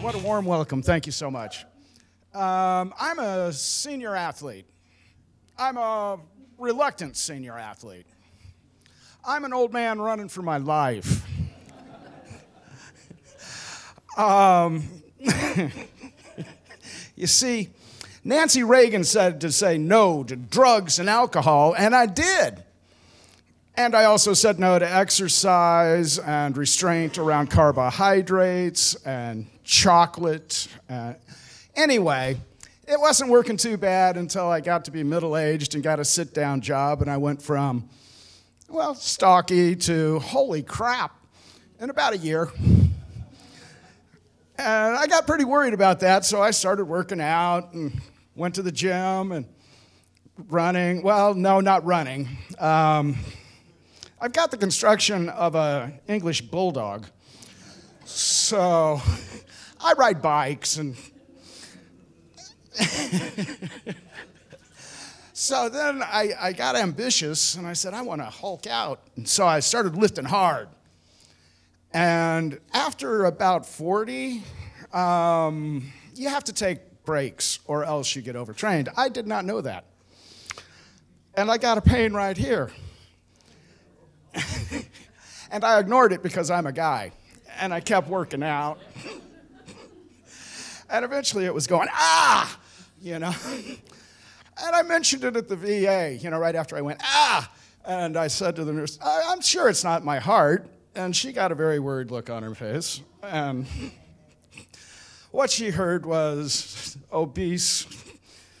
what a warm welcome. Thank you so much. Um, I'm a senior athlete. I'm a reluctant senior athlete. I'm an old man running for my life. um, you see, Nancy Reagan said to say no to drugs and alcohol, and I did. And I also said no to exercise and restraint around carbohydrates and chocolate. Uh, anyway, it wasn't working too bad until I got to be middle aged and got a sit down job, and I went from, well, stocky to holy crap in about a year. And I got pretty worried about that, so I started working out and went to the gym and running. Well, no, not running. Um, I've got the construction of an English bulldog. So I ride bikes and. so then I, I got ambitious and I said, I want to hulk out. And so I started lifting hard. And after about 40, um, you have to take breaks or else you get overtrained. I did not know that. And I got a pain right here. and I ignored it because I'm a guy. And I kept working out. and eventually it was going, ah, you know. and I mentioned it at the VA, you know, right after I went, ah. And I said to the nurse, I'm sure it's not my heart. And she got a very worried look on her face. And what she heard was obese,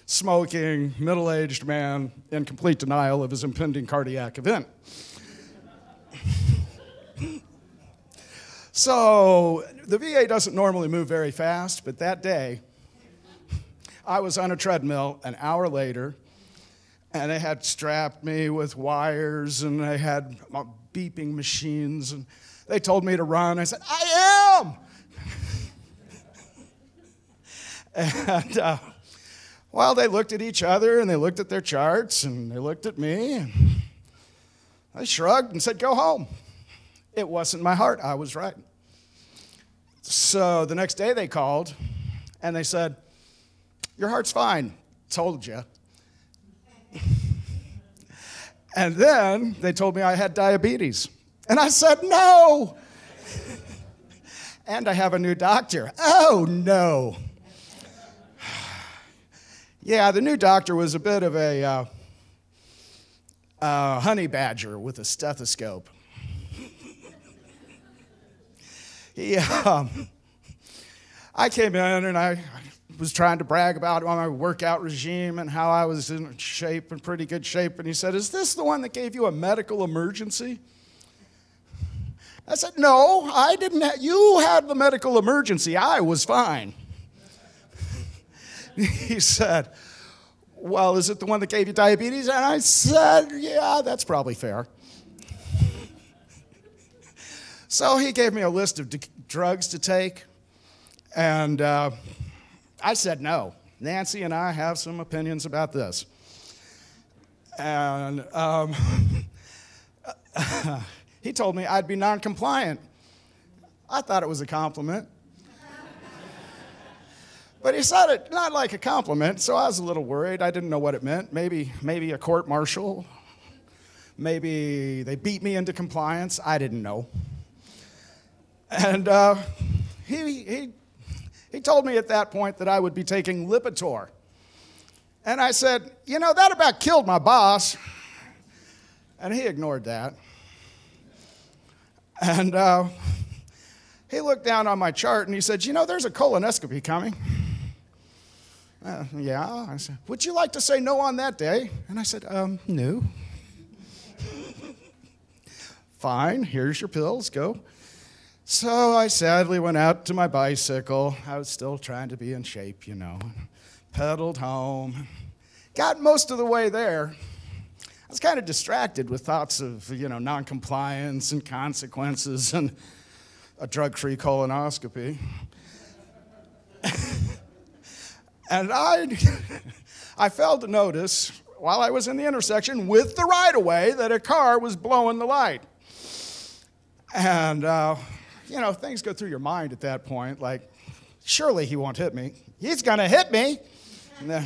smoking, middle aged man in complete denial of his impending cardiac event. So the VA doesn't normally move very fast, but that day, I was on a treadmill an hour later, and they had strapped me with wires, and they had beeping machines, and they told me to run. I said, I am! and uh, well, they looked at each other, and they looked at their charts, and they looked at me, and I shrugged and said, Go home. It wasn't my heart. I was right. So the next day they called and they said, Your heart's fine. Told you. and then they told me I had diabetes. And I said, No. and I have a new doctor. Oh, no. yeah, the new doctor was a bit of a uh, uh, honey badger with a stethoscope. He, um, I came in and I was trying to brag about my workout regime and how I was in shape, in pretty good shape. And he said, Is this the one that gave you a medical emergency? I said, No, I didn't. Have, you had the medical emergency. I was fine. he said, Well, is it the one that gave you diabetes? And I said, Yeah, that's probably fair. So he gave me a list of drugs to take, and uh, I said no. Nancy and I have some opinions about this. And um, he told me I'd be non compliant. I thought it was a compliment. But he said it not like a compliment, so I was a little worried. I didn't know what it meant. Maybe, maybe a court martial. Maybe they beat me into compliance. I didn't know. And uh, he, he, he told me at that point that I would be taking Lipitor. And I said, You know, that about killed my boss. And he ignored that. And uh, he looked down on my chart and he said, You know, there's a colonoscopy coming. Uh, yeah. I said, Would you like to say no on that day? And I said, um, No. Fine, here's your pills, go. So I sadly went out to my bicycle. I was still trying to be in shape, you know. Pedaled home. Got most of the way there. I was kind of distracted with thoughts of, you know, noncompliance and consequences and a drug-free colonoscopy. and I, I failed to notice while I was in the intersection with the right-of-way that a car was blowing the light. And uh, you know, things go through your mind at that point, like, surely he won't hit me. He's going to hit me.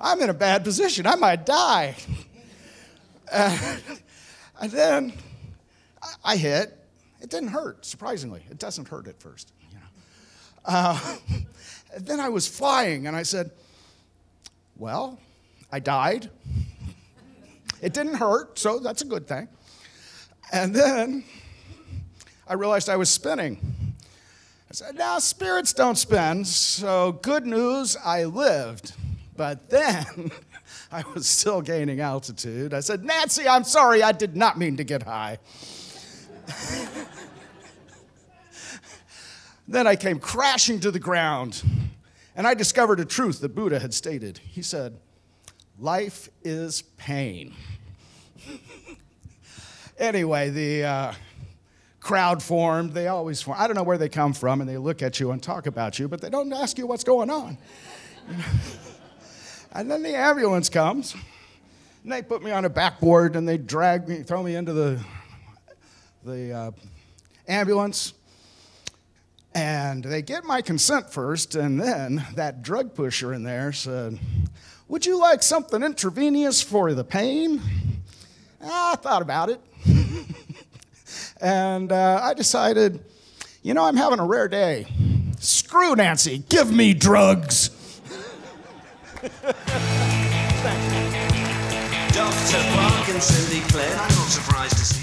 I'm in a bad position. I might die. And then I hit. It didn't hurt, surprisingly. It doesn't hurt at first. You know. Uh, then I was flying, and I said, Well, I died. It didn't hurt, so that's a good thing. And then I realized I was spinning. I said, Now, spirits don't spin, so good news, I lived. But then I was still gaining altitude. I said, Nancy, I'm sorry, I did not mean to get high. then I came crashing to the ground, and I discovered a truth that Buddha had stated. He said, Life is pain. anyway, the uh, crowd formed. They always form. I don't know where they come from, and they look at you and talk about you, but they don't ask you what's going on. and then the ambulance comes, and they put me on a backboard, and they drag me, throw me into the, the uh, ambulance. And they get my consent first, and then that drug pusher in there said, would you like something intravenous for the pain? I thought about it. And uh, I decided, you know, I'm having a rare day. Screw Nancy, give me drugs. Dr. Parkinson declared, I'm not surprised to see.